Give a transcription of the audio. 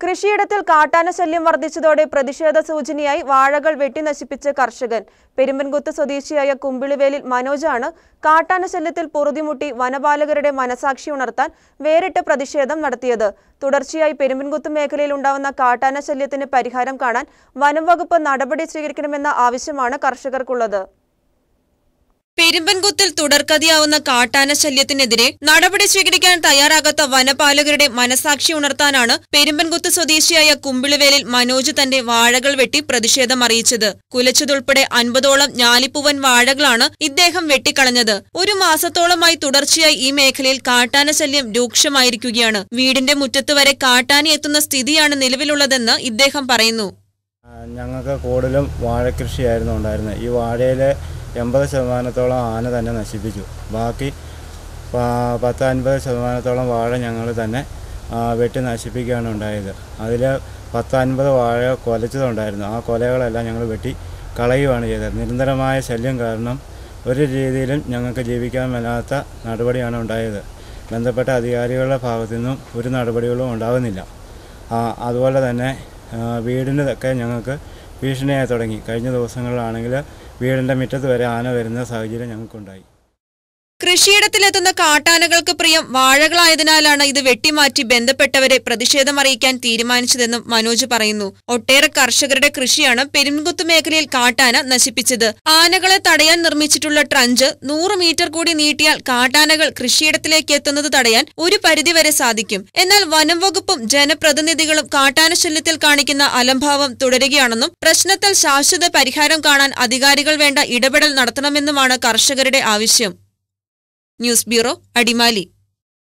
കൃഷിയിടത്തിൽ കാട്ടാന ശല്യം വർദ്ധിച്ചതോടെ പ്രതിഷേധ സൂചനയായി വാഴകൾ വെട്ടിനശിപ്പിച്ച കർഷകൻ. പെരുമ്പൻകുത്ത് സ്വദേശിയായ കുമ്പിളിവേലിൽ മനോജാണ് കാട്ടാന ശല്യത്തിൽ പൊറുതിമുട്ടി വനപാലകരുടെ മനസാക്ഷി ഉണർത്താൻ വേറിട്ട പ്രതിഷേധം നടത്തിയത്. തുടർച്ചയായി പെരുമ്പൻകുത്ത് മേഖലയിൽ ഉണ്ടാവുന്ന കാട്ടാന ശല്യത്തിന് പരിഹാരം കാണാൻ വനംവകുപ്പ് നടപടി സ്വീകരിക്കണമെന്ന ആവശ്യമാണ് കർഷകർക്കുള്ളത്. പെരുമ്പൻകുത്തിൽ തുടർക്കഥയാവുന്ന കാട്ടാന ശല്യത്തിനെതിരെ നടപടി സ്വീകരിക്കാൻ തയ്യാറാകാത്ത വനപാലകരുടെ മനസാക്ഷി ഉണർത്താനാണ് പെരുമ്പൻകുത്ത് സ്വദേശിയായ കുമ്പിളിവേലിൽ മനോജ് തന്റെ വാഴകൾ വെട്ടി പ്രതിഷേധം അറിയിച്ചത്. കുലച്ചതുൾപ്പെടെ അൻപതോളം ഞാലിപ്പൂവൻ വാഴകളാണ് ഇദ്ദേഹം വെട്ടിക്കളഞ്ഞത്. ഒരു മാസത്തോളമായി തുടർച്ചയായി ഈ മേഖലയിൽ കാട്ടാന ശല്യം രൂക്ഷമായിരിക്കുകയാണ്. വീടിന്റെ മുറ്റത്ത് വരെ കാട്ടാന എത്തുന്ന സ്ഥിതിയാണ് നിലവിലുള്ളതെന്ന് ഇദ്ദേഹം പറയുന്നു. ഞങ്ങൾക്ക് കൂടുതലും വാഴ കൃഷിയായിരുന്നു ഉണ്ടായിരുന്നത്. ഈ വാഴയിൽ എൺപത് ശതമാനത്തോളം ആന തന്നെ നശിപ്പിച്ചു. ബാക്കി പത്ത് അൻപത് ശതമാനത്തോളം വാഴ ഞങ്ങൾ തന്നെ വെട്ടി നശിപ്പിക്കുകയാണ് ഉണ്ടായത്. അതിൽ പത്ത് അൻപത് വാഴ കൊലച്ചതുണ്ടായിരുന്നു. ആ കൊലകളെല്ലാം ഞങ്ങൾ വെട്ടി കളയുകയാണ് ചെയ്തത്. നിരന്തരമായ ശല്യം കാരണം ഒരു രീതിയിലും ഞങ്ങൾക്ക് ജീവിക്കാൻ മേലാത്ത നടപടിയാണ് ഉണ്ടായത്. ബന്ധപ്പെട്ട അധികാരികളുടെ ഭാഗത്തു നിന്നും ഒരു നടപടികളും ഉണ്ടാകുന്നില്ല അതുപോലെ തന്നെ വീടിന്റെതൊക്കെ ഞങ്ങൾക്ക് ഭീഷണിയായി തുടങ്ങി. കഴിഞ്ഞ ദിവസങ്ങളിലാണെങ്കിൽ വീടിന്റെ മുറ്റത്ത് വരെ ആന വരുന്ന സാഹചര്യം ഞങ്ങൾക്കുണ്ടായി. കൃഷിയിടത്തിലെത്തുന്ന കാട്ടാനകൾക്ക് പ്രിയം വാഴകളായതിനാലാണ് ഇത് വെട്ടിമാറ്റി ബന്ധപ്പെട്ടവരെ പ്രതിഷേധമറിയിക്കാൻ തീരുമാനിച്ചതെന്നും മനോജ് പറയുന്നു. ഒട്ടേറെ കർഷകരുടെ കൃഷിയാണ് പെരുംകുത്ത് മേഖലയിൽ കാട്ടാന നശിപ്പിച്ചത്. ആനകളെ തടയാൻ നിർമ്മിച്ചിട്ടുള്ള ട്രഞ്ച് നൂറ് മീറ്റർ കൂടി നീട്ടിയാൽ കാട്ടാനകൾ കൃഷിയിടത്തിലേക്ക് എത്തുന്നത് തടയാൻ ഒരു പരിധിവരെ സാധിക്കും. എന്നാൽ വനം വകുപ്പും ജനപ്രതിനിധികളും കാട്ടാന ശല്യത്തിൽ കാണിക്കുന്ന അലംഭാവം തുടരുകയാണെന്നും പ്രശ്നത്തിൽ ശാശ്വത പരിഹാരം കാണാൻ അധികാരികൾ വേണ്ട ഇടപെടൽ നടത്തണമെന്നുമാണ് കർഷകരുടെ ആവശ്യം. News bureau Adimali